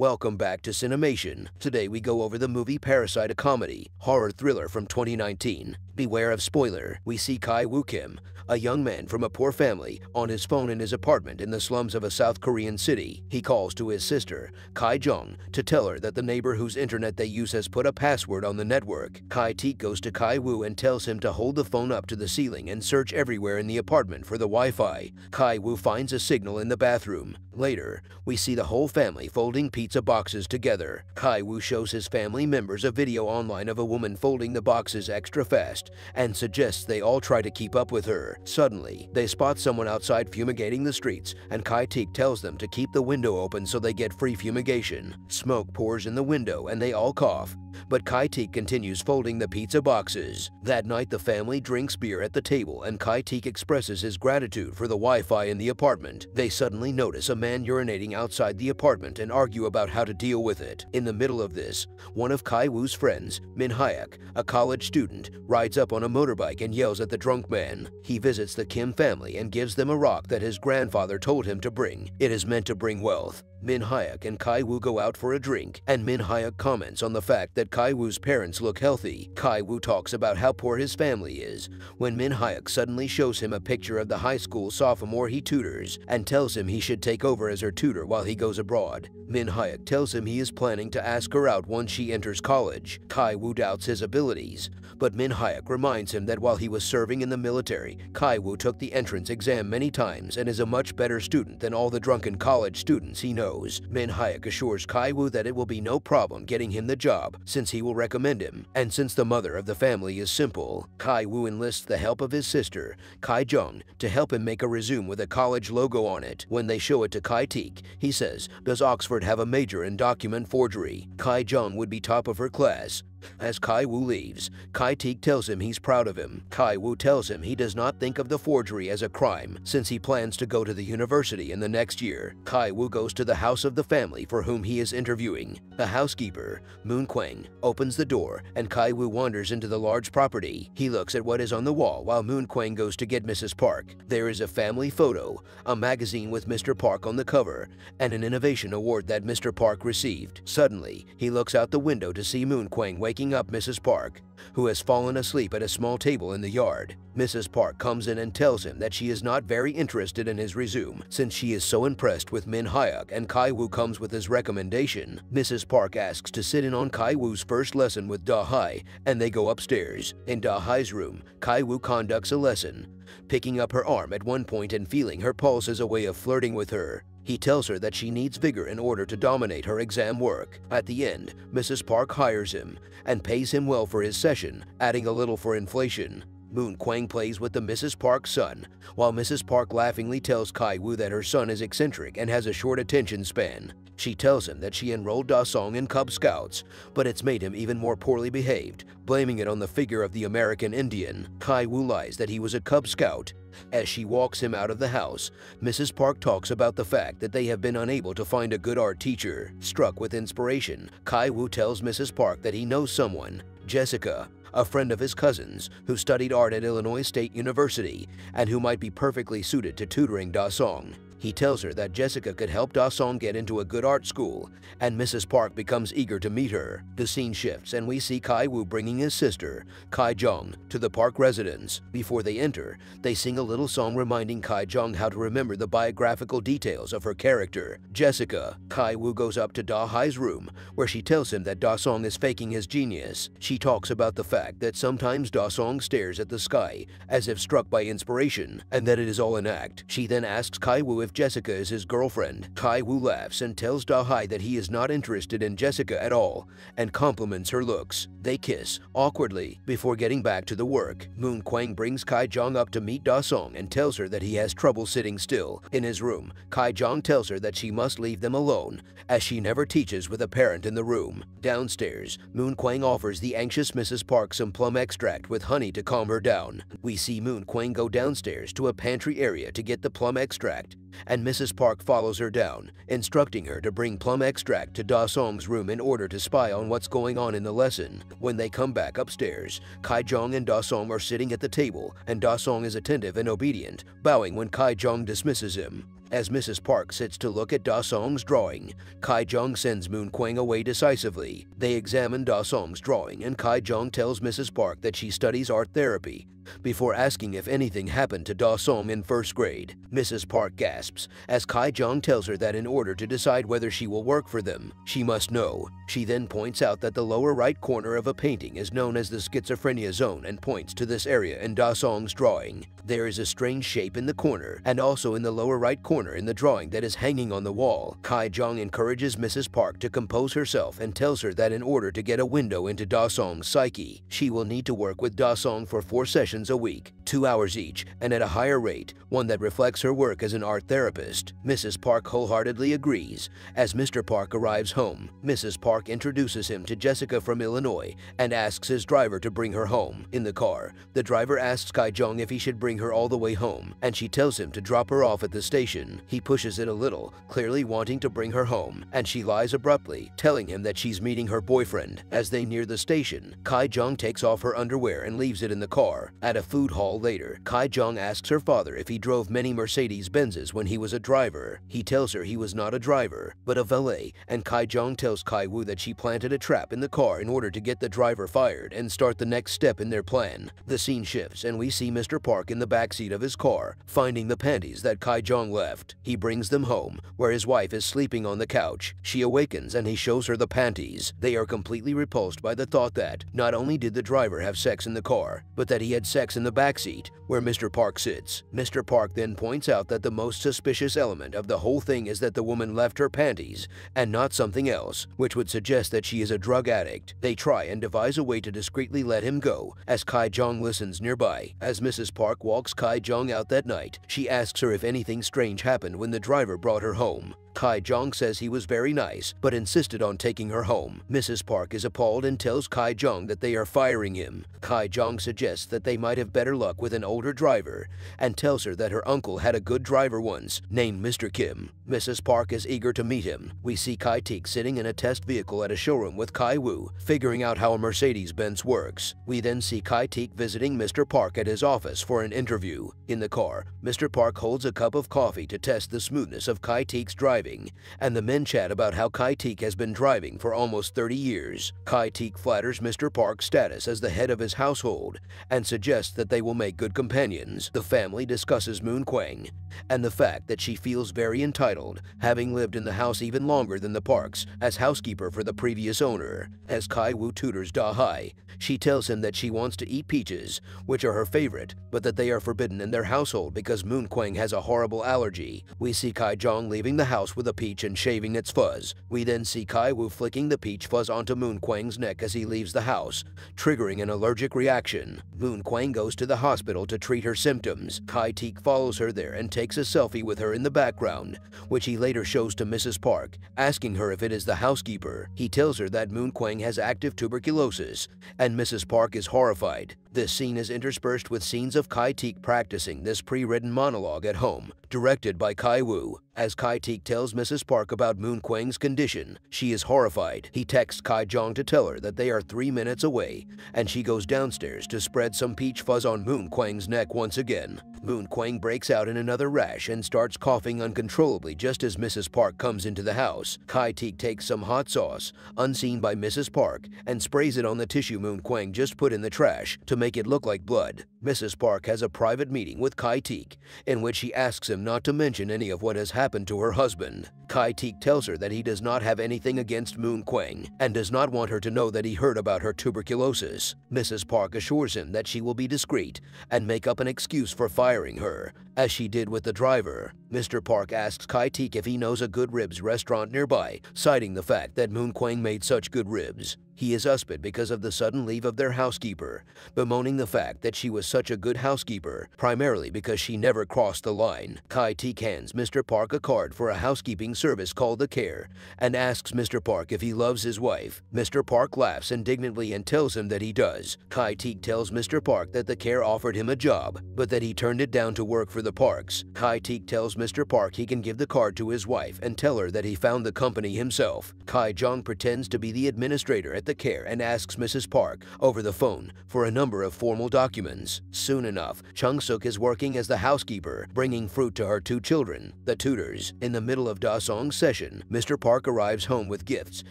Welcome back to Cinemation. Today we go over the movie Parasite, a comedy, horror thriller from 2019. Beware of spoiler. We see Kai Woo Kim, a young man from a poor family, on his phone in his apartment in the slums of a South Korean city. He calls to his sister, Kai Jong, to tell her that the neighbor whose internet they use has put a password on the network. Kai Teek goes to Kai Woo and tells him to hold the phone up to the ceiling and search everywhere in the apartment for the Wi-Fi. Kai Woo finds a signal in the bathroom. Later, we see the whole family folding pizza boxes together. Kai Wu shows his family members a video online of a woman folding the boxes extra fast and suggests they all try to keep up with her. Suddenly, they spot someone outside fumigating the streets, and Kai Teek tells them to keep the window open so they get free fumigation. Smoke pours in the window and they all cough, but Kai Teek continues folding the pizza boxes. That night, the family drinks beer at the table and Kai Teek expresses his gratitude for the Wi-Fi in the apartment. They suddenly notice a man urinating outside the apartment and argue about how to deal with it. In the middle of this, one of Kai Woo's friends, Min Hyuk, a college student, rides up on a motorbike and yells at the drunk man. He visits the Kim family and gives them a rock that his grandfather told him to bring. It is meant to bring wealth. Min Hyuk and Kai Wu go out for a drink, and Min Hyuk comments on the fact that Kai Wu's parents look healthy. Kai Wu talks about how poor his family is, when Min Hyuk suddenly shows him a picture of the high school sophomore he tutors, and tells him he should take over as her tutor while he goes abroad. Min Hyuk tells him he is planning to ask her out once she enters college. Kai Wu doubts his abilities, but Min Hyuk reminds him that while he was serving in the military, Kai Wu took the entrance exam many times and is a much better student than all the drunken college students he knows Min Hyuk assures Kai Woo that it will be no problem getting him the job since he will recommend him, and since the mother of the family is simple. Kai Woo enlists the help of his sister, Kai Jung, to help him make a resume with a college logo on it. When they show it to Kai Teek, he says, does Oxford have a major in document forgery? Kai Jung would be top of her class, as Kai Wu leaves, Kai Teek tells him he's proud of him. Kai Wu tells him he does not think of the forgery as a crime since he plans to go to the university in the next year. Kai Wu goes to the house of the family for whom he is interviewing. The housekeeper, Moon Kwang, opens the door and Kai Wu wanders into the large property. He looks at what is on the wall while Moon Kwang goes to get Mrs. Park. There is a family photo, a magazine with Mr. Park on the cover, and an innovation award that Mr. Park received. Suddenly, he looks out the window to see Moon Kwang waking up Mrs. Park, who has fallen asleep at a small table in the yard. Mrs. Park comes in and tells him that she is not very interested in his resume since she is so impressed with Min Hyuk and Kai Woo comes with his recommendation. Mrs. Park asks to sit in on Kai Woo's first lesson with Da Hai and they go upstairs. In Da Hai's room, Kai Woo conducts a lesson, picking up her arm at one point and feeling her pulse as a way of flirting with her. He tells her that she needs vigor in order to dominate her exam work. At the end, Mrs. Park hires him and pays him well for his session, adding a little for inflation. Moon Kwang plays with the Mrs. Park's son, while Mrs. Park laughingly tells Kai Wu that her son is eccentric and has a short attention span. She tells him that she enrolled Da Song in Cub Scouts, but it's made him even more poorly behaved, blaming it on the figure of the American Indian. Kai Wu lies that he was a Cub Scout as she walks him out of the house, Mrs. Park talks about the fact that they have been unable to find a good art teacher. Struck with inspiration, Kai Wu tells Mrs. Park that he knows someone, Jessica, a friend of his cousin's who studied art at Illinois State University and who might be perfectly suited to tutoring Da Song. He tells her that Jessica could help Da Song get into a good art school, and Mrs. Park becomes eager to meet her. The scene shifts and we see Kai Woo bringing his sister, Kai Jong, to the Park residence. Before they enter, they sing a little song reminding Kai Jong how to remember the biographical details of her character, Jessica. Kai Woo goes up to Da Hai's room, where she tells him that Da Song is faking his genius. She talks about the fact that sometimes Da Song stares at the sky, as if struck by inspiration, and that it is all an act. She then asks Kai Woo if if Jessica is his girlfriend. Kai Wu laughs and tells Da Hai that he is not interested in Jessica at all and compliments her looks. They kiss, awkwardly, before getting back to the work. Moon Kwang brings Kai Jong up to meet Da Song and tells her that he has trouble sitting still. In his room, Kai Jong tells her that she must leave them alone, as she never teaches with a parent in the room. Downstairs, Moon Kwang offers the anxious Mrs. Park some plum extract with honey to calm her down. We see Moon Kwang go downstairs to a pantry area to get the plum extract and Mrs. Park follows her down, instructing her to bring plum extract to Da Song's room in order to spy on what's going on in the lesson. When they come back upstairs, Kai Jong and Da Song are sitting at the table, and Da Song is attentive and obedient, bowing when Kai Jong dismisses him. As Mrs. Park sits to look at Da Song's drawing, Kai Jong sends Moon Kwang away decisively. They examine Da Song's drawing and Kai Jong tells Mrs. Park that she studies art therapy before asking if anything happened to Da Song in first grade. Mrs. Park gasps as Kai Jong tells her that in order to decide whether she will work for them, she must know. She then points out that the lower right corner of a painting is known as the schizophrenia zone and points to this area in Da Song's drawing. There is a strange shape in the corner and also in the lower right corner in the drawing that is hanging on the wall. Kai Jong encourages Mrs. Park to compose herself and tells her that in order to get a window into Da Song's psyche, she will need to work with Da Song for four sessions sessions a week, two hours each, and at a higher rate, one that reflects her work as an art therapist. Mrs. Park wholeheartedly agrees. As Mr. Park arrives home, Mrs. Park introduces him to Jessica from Illinois and asks his driver to bring her home. In the car, the driver asks Kai Jong if he should bring her all the way home, and she tells him to drop her off at the station. He pushes it a little, clearly wanting to bring her home, and she lies abruptly, telling him that she's meeting her boyfriend. As they near the station, Kai Jong takes off her underwear and leaves it in the car. At a food hall later, Kai Jong asks her father if he drove many Mercedes-Benzes when he was a driver. He tells her he was not a driver, but a valet, and Kai Jong tells Kai Wu that she planted a trap in the car in order to get the driver fired and start the next step in their plan. The scene shifts and we see Mr. Park in the backseat of his car, finding the panties that Kai Jong left. He brings them home, where his wife is sleeping on the couch. She awakens and he shows her the panties. They are completely repulsed by the thought that not only did the driver have sex in the car, but that he had sex in the backseat, where Mr. Park sits. Mr. Park then points out that the most suspicious element of the whole thing is that the woman left her panties, and not something else, which would suggest that she is a drug addict. They try and devise a way to discreetly let him go, as Kai Jong listens nearby. As Mrs. Park walks Kai Jong out that night, she asks her if anything strange happened when the driver brought her home. Kai Jong says he was very nice, but insisted on taking her home. Mrs. Park is appalled and tells Kai Jong that they are firing him. Kai Jong suggests that they might have better luck with an older driver, and tells her that her uncle had a good driver once, named Mr. Kim. Mrs. Park is eager to meet him. We see Kai Teek sitting in a test vehicle at a showroom with Kai Wu, figuring out how a Mercedes-Benz works. We then see Kai Teek visiting Mr. Park at his office for an interview. In the car, Mr. Park holds a cup of coffee to test the smoothness of Kai Teek's driving driving, and the men chat about how Kai Teek has been driving for almost 30 years. Kai Teek flatters Mr. Park's status as the head of his household and suggests that they will make good companions. The family discusses Moon Kwang and the fact that she feels very entitled, having lived in the house even longer than the Parks as housekeeper for the previous owner. As Kai Wu tutors Da Hai, she tells him that she wants to eat peaches, which are her favorite, but that they are forbidden in their household because Moon Kwang has a horrible allergy. We see Kai Jong leaving the house with a peach and shaving its fuzz. We then see Kai Wu flicking the peach fuzz onto Moon Kwang's neck as he leaves the house, triggering an allergic reaction. Moon Kwang goes to the hospital to treat her symptoms. Kai Teek follows her there and takes a selfie with her in the background, which he later shows to Mrs. Park, asking her if it is the housekeeper. He tells her that Moon Kwang has active tuberculosis, and Mrs. Park is horrified. This scene is interspersed with scenes of Kai Teek practicing this pre-written monologue at home, directed by Kai Wu. As Kai Teek tells Mrs. Park about Moon Kwang's condition, she is horrified. He texts Kai Jong to tell her that they are three minutes away, and she goes downstairs to spread some peach fuzz on Moon Kwang's neck once again. Moon Kwang breaks out in another rash and starts coughing uncontrollably just as Mrs. Park comes into the house. Kai Teek takes some hot sauce, unseen by Mrs. Park, and sprays it on the tissue Moon Kwang just put in the trash to make it look like blood. Mrs. Park has a private meeting with Kai Teek, in which she asks him not to mention any of what has happened to her husband. Kai Teek tells her that he does not have anything against Moon Kwang and does not want her to know that he heard about her tuberculosis. Mrs. Park assures him that she will be discreet and make up an excuse for firing her, as she did with the driver. Mr. Park asks Kai Teek if he knows a good ribs restaurant nearby, citing the fact that Moon Kwang made such good ribs. He is usped because of the sudden leave of their housekeeper, bemoaning the fact that she was such a good housekeeper, primarily because she never crossed the line. Kai Teek hands Mr. Park a card for a housekeeping service called The Care and asks Mr. Park if he loves his wife. Mr. Park laughs indignantly and tells him that he does. Kai Teek tells Mr. Park that The Care offered him a job, but that he turned turned it down to work for the Parks. Kai Teek tells Mr. Park he can give the card to his wife and tell her that he found the company himself. Kai Jong pretends to be the administrator at the care and asks Mrs. Park over the phone for a number of formal documents. Soon enough, Chung Suk is working as the housekeeper, bringing fruit to her two children, the tutors. In the middle of Da Song's session, Mr. Park arrives home with gifts,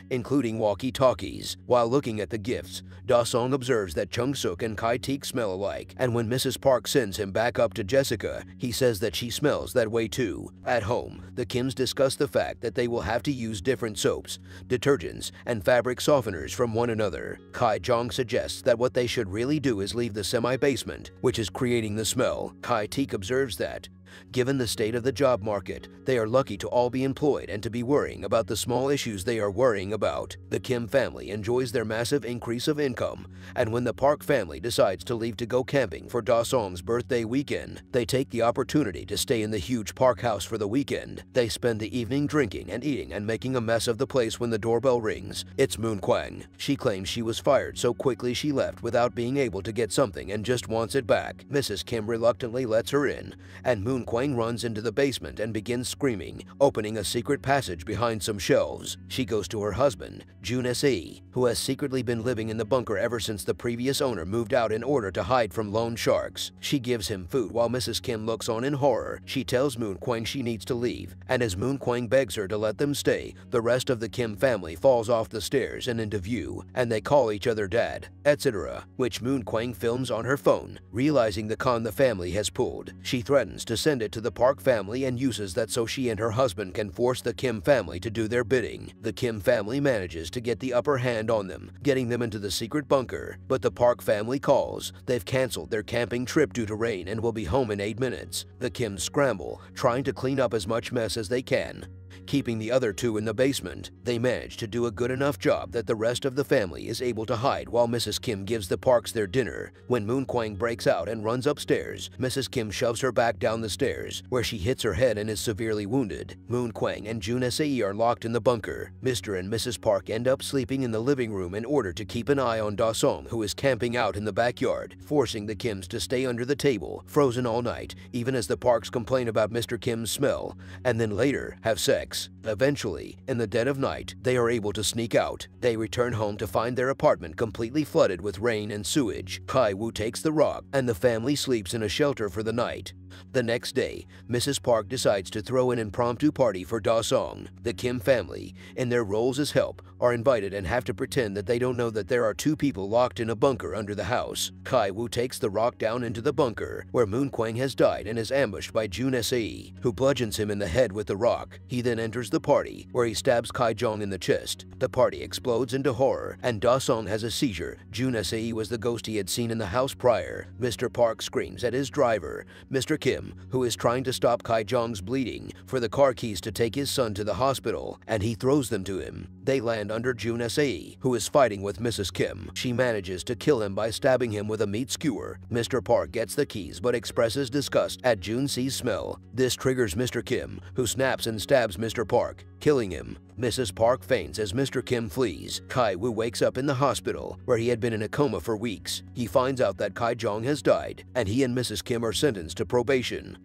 including walkie-talkies. While looking at the gifts, Da Song observes that Chung Suk and Kai Teek smell alike, and when Mrs. Park sends him back up to Jessica, he says that she smells that way too. At home, the Kims discuss the fact that they will have to use different soaps, detergents, and fabric softeners from one another. Kai Jong suggests that what they should really do is leave the semi-basement, which is creating the smell. Kai Teek observes that, Given the state of the job market, they are lucky to all be employed and to be worrying about the small issues they are worrying about. The Kim family enjoys their massive increase of income, and when the Park family decides to leave to go camping for Da birthday weekend, they take the opportunity to stay in the huge park house for the weekend. They spend the evening drinking and eating and making a mess of the place when the doorbell rings. It's Moon Kwang. She claims she was fired so quickly she left without being able to get something and just wants it back. Mrs. Kim reluctantly lets her in, and Moon Kwang runs into the basement and begins screaming, opening a secret passage behind some shelves. She goes to her husband, Jun S.E., who has secretly been living in the bunker ever since the previous owner moved out in order to hide from loan sharks. She gives him food while Mrs. Kim looks on in horror. She tells Moon Kwang she needs to leave, and as Moon Kwang begs her to let them stay, the rest of the Kim family falls off the stairs and into view, and they call each other dad, etc., which Moon Kwang films on her phone. Realizing the con the family has pulled, she threatens to send it to the Park family and uses that so she and her husband can force the Kim family to do their bidding. The Kim family manages to get the upper hand on them, getting them into the secret bunker, but the Park family calls. They've canceled their camping trip due to rain and will be home in 8 minutes. The Kims scramble, trying to clean up as much mess as they can. Keeping the other two in the basement, they manage to do a good enough job that the rest of the family is able to hide while Mrs. Kim gives the Parks their dinner. When Moon Kwang breaks out and runs upstairs, Mrs. Kim shoves her back down the stairs, where she hits her head and is severely wounded. Moon Kwang and June SAE are locked in the bunker. Mr. and Mrs. Park end up sleeping in the living room in order to keep an eye on Da Song, who is camping out in the backyard, forcing the Kims to stay under the table, frozen all night, even as the Parks complain about Mr. Kim's smell, and then later have sex. Eventually, in the dead of night, they are able to sneak out. They return home to find their apartment completely flooded with rain and sewage. Kai Wu takes the rock, and the family sleeps in a shelter for the night. The next day, Mrs. Park decides to throw an impromptu party for Da Song. The Kim family, in their roles as help, are invited and have to pretend that they don't know that there are two people locked in a bunker under the house. Kai Wu takes the rock down into the bunker, where Moon Kwang has died and is ambushed by Jun S.A., who bludgeons him in the head with the rock. He then enters the party, where he stabs Kai Jong in the chest. The party explodes into horror, and Da Song has a seizure. Jun S.A. was the ghost he had seen in the house prior. Mr. Park screams at his driver, Mr. Kim, who is trying to stop Kai Jong's bleeding, for the car keys to take his son to the hospital, and he throws them to him. They land under Jun S.A., who is fighting with Mrs. Kim. She manages to kill him by stabbing him with a meat skewer. Mr. Park gets the keys but expresses disgust at Jun C's smell. This triggers Mr. Kim, who snaps and stabs Mr. Park killing him. Mrs. Park faints as Mr. Kim flees. Kai Wu wakes up in the hospital, where he had been in a coma for weeks. He finds out that Kai Jong has died, and he and Mrs. Kim are sentenced to probation.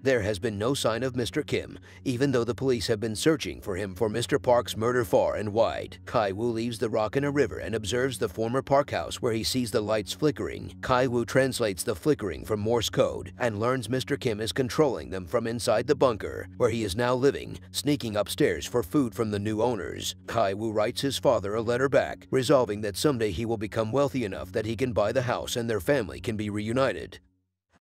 There has been no sign of Mr. Kim, even though the police have been searching for him for Mr. Park's murder far and wide. Kai Wu leaves the rock in a river and observes the former park house where he sees the lights flickering. Kai Wu translates the flickering from Morse code and learns Mr. Kim is controlling them from inside the bunker, where he is now living, sneaking upstairs for food food from the new owners. Kai Wu writes his father a letter back, resolving that someday he will become wealthy enough that he can buy the house and their family can be reunited.